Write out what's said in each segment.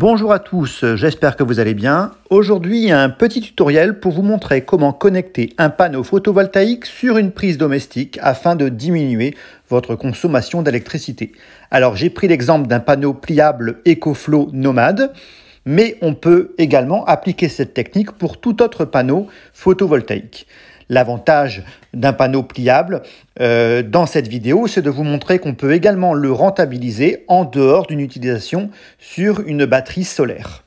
Bonjour à tous, j'espère que vous allez bien. Aujourd'hui, un petit tutoriel pour vous montrer comment connecter un panneau photovoltaïque sur une prise domestique afin de diminuer votre consommation d'électricité. Alors, j'ai pris l'exemple d'un panneau pliable EcoFlow Nomade, mais on peut également appliquer cette technique pour tout autre panneau photovoltaïque. L'avantage d'un panneau pliable euh, dans cette vidéo, c'est de vous montrer qu'on peut également le rentabiliser en dehors d'une utilisation sur une batterie solaire.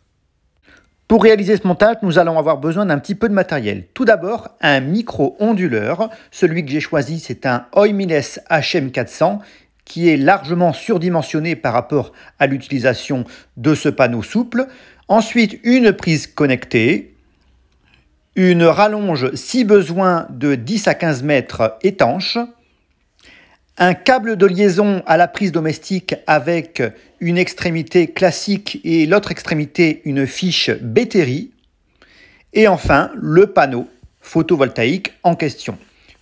Pour réaliser ce montage, nous allons avoir besoin d'un petit peu de matériel. Tout d'abord, un micro-onduleur. Celui que j'ai choisi, c'est un Oimiles HM400 qui est largement surdimensionné par rapport à l'utilisation de ce panneau souple. Ensuite, une prise connectée, une rallonge si besoin de 10 à 15 mètres étanche, un câble de liaison à la prise domestique avec une extrémité classique et l'autre extrémité une fiche batterie, et enfin le panneau photovoltaïque en question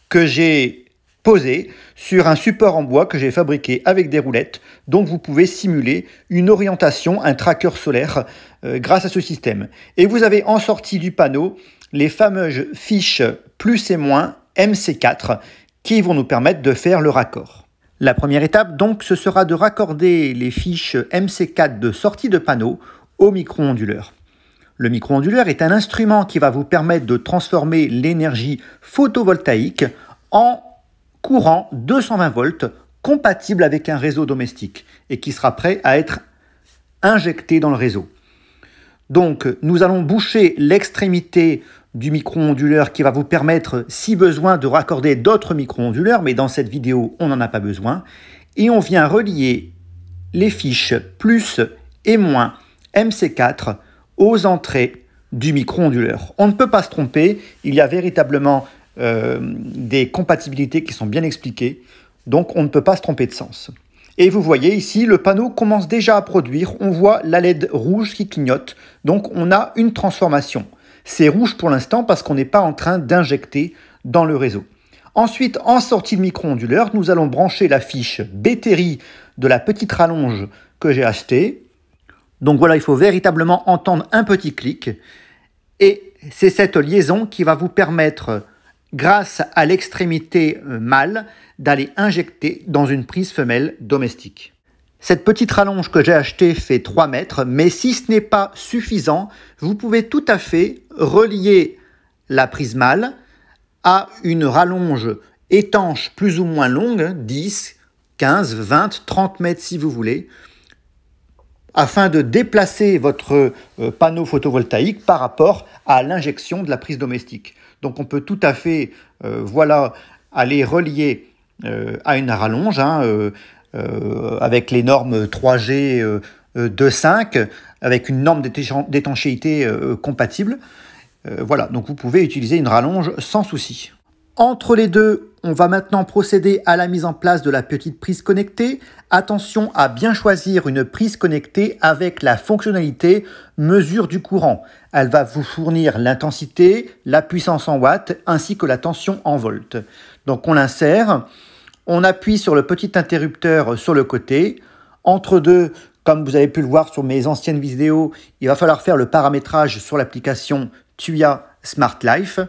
que j'ai posé sur un support en bois que j'ai fabriqué avec des roulettes, donc vous pouvez simuler une orientation, un tracker solaire euh, grâce à ce système. Et vous avez en sortie du panneau les fameuses fiches plus et moins MC4 qui vont nous permettre de faire le raccord. La première étape, donc, ce sera de raccorder les fiches MC4 de sortie de panneau au micro-onduleur. Le micro-onduleur est un instrument qui va vous permettre de transformer l'énergie photovoltaïque en courant 220 volts compatible avec un réseau domestique et qui sera prêt à être injecté dans le réseau. Donc nous allons boucher l'extrémité du micro-onduleur qui va vous permettre, si besoin, de raccorder d'autres micro-onduleurs, mais dans cette vidéo, on n'en a pas besoin. Et on vient relier les fiches plus et moins MC4 aux entrées du micro-onduleur. On ne peut pas se tromper, il y a véritablement euh, des compatibilités qui sont bien expliquées, donc on ne peut pas se tromper de sens. Et vous voyez ici, le panneau commence déjà à produire, on voit la LED rouge qui clignote, donc on a une transformation. C'est rouge pour l'instant parce qu'on n'est pas en train d'injecter dans le réseau. Ensuite, en sortie de micro-onduleur, nous allons brancher la fiche batterie de la petite rallonge que j'ai achetée. Donc voilà, il faut véritablement entendre un petit clic. Et c'est cette liaison qui va vous permettre, grâce à l'extrémité euh, mâle, d'aller injecter dans une prise femelle domestique. Cette petite rallonge que j'ai achetée fait 3 mètres, mais si ce n'est pas suffisant, vous pouvez tout à fait relier la prise mâle à une rallonge étanche plus ou moins longue, 10, 15, 20, 30 mètres si vous voulez, afin de déplacer votre euh, panneau photovoltaïque par rapport à l'injection de la prise domestique. Donc on peut tout à fait euh, voilà, aller relier euh, à une rallonge. Hein, avec les normes 3G 2.5, euh, avec une norme d'étanchéité compatible. voilà, donc vous pouvez utiliser une rallonge sans souci. Entre les deux, on va maintenant procéder à la mise en place de la petite prise connectée. Attention à bien choisir une prise connectée avec la fonctionnalité mesure du courant. Elle va vous fournir l'intensité, la puissance en watts ainsi que la tension en volts. Donc on l'insère. On appuie sur le petit interrupteur sur le côté. Entre deux, comme vous avez pu le voir sur mes anciennes vidéos, il va falloir faire le paramétrage sur l'application Tuya Smart Life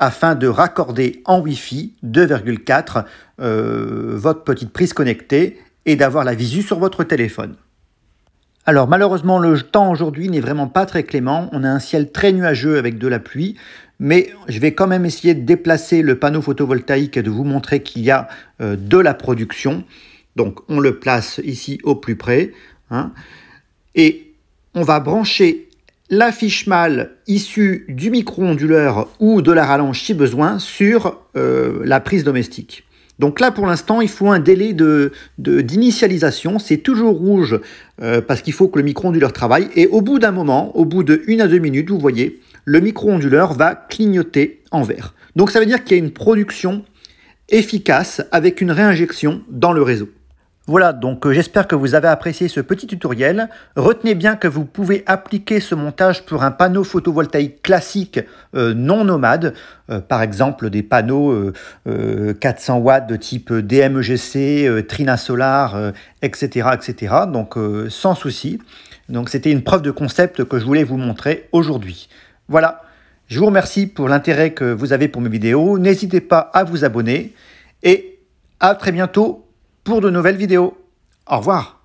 afin de raccorder en Wi-Fi 2,4 euh, votre petite prise connectée et d'avoir la visu sur votre téléphone. Alors malheureusement le temps aujourd'hui n'est vraiment pas très clément, on a un ciel très nuageux avec de la pluie, mais je vais quand même essayer de déplacer le panneau photovoltaïque et de vous montrer qu'il y a euh, de la production. Donc on le place ici au plus près. Hein. et on va brancher la fiche mâle issue du micro-onduleur ou de la rallonge si besoin sur euh, la prise domestique. Donc là, pour l'instant, il faut un délai d'initialisation. C'est toujours rouge euh, parce qu'il faut que le micro-onduleur travaille. Et au bout d'un moment, au bout de 1 à 2 minutes, vous voyez, le micro-onduleur va clignoter en vert. Donc ça veut dire qu'il y a une production efficace avec une réinjection dans le réseau. Voilà, donc euh, j'espère que vous avez apprécié ce petit tutoriel. Retenez bien que vous pouvez appliquer ce montage pour un panneau photovoltaïque classique euh, non nomade, euh, par exemple des panneaux 400 watts de type DMGC, Trina Solar, etc., etc. Donc sans souci. Donc c'était une preuve de concept que je voulais vous montrer aujourd'hui. Voilà, je vous remercie pour l'intérêt que vous avez pour mes vidéos. N'hésitez pas à vous abonner et à très bientôt pour de nouvelles vidéos. Au revoir